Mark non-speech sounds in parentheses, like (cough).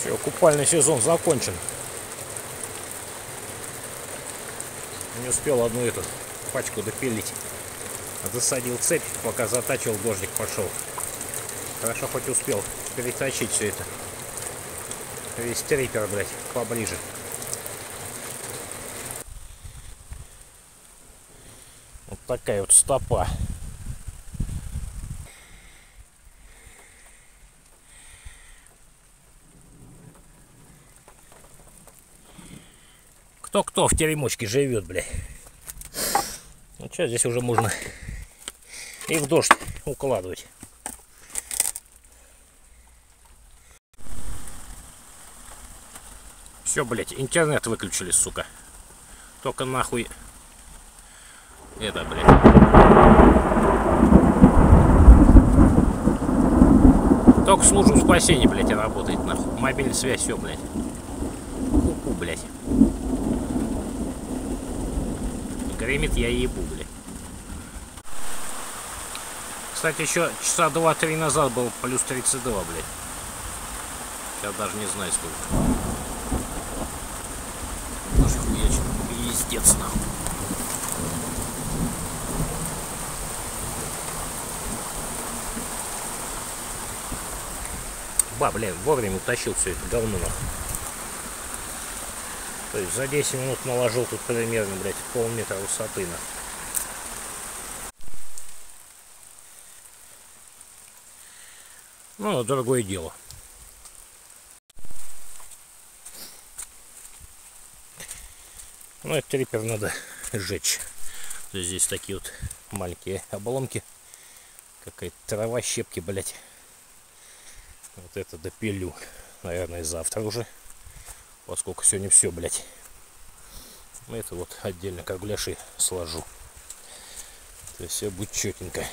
Все, купальный сезон закончен. Не успел одну эту пачку допилить. Засадил цепь, пока затачивал, дождик пошел. Хорошо хоть успел переточить все это. Весь трипер, блядь, поближе. Вот такая вот стопа. Кто-кто в теремочке живет, бля. Ну что, здесь уже можно и в дождь укладывать. Все, блядь, интернет выключили, сука. Только нахуй это, блядь. Только службу спасения, блядь, работает, нахуй. Мобильная связь, все, блядь. Ку-ку, блядь. Гремит я ебу, блядь. Кстати, еще часа два-три назад был плюс 32, блядь. Я даже не знаю сколько. Даже хуячит. Пиздец, нахуй. Ба, блядь, вовремя утащил все это говно, нахуй. То есть за 10 минут наложил тут примерно, блядь, полметра высоты, нахуй. Ну, дорогое дело. Ну, этот трипер надо (laughs) сжечь. Здесь такие вот маленькие обломки. Какая-то трава, щепки, блядь. Вот это допилю. Наверное, завтра уже. Поскольку сегодня все, блядь. Это вот отдельно как гуляши сложу. То есть все будет четенько.